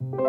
you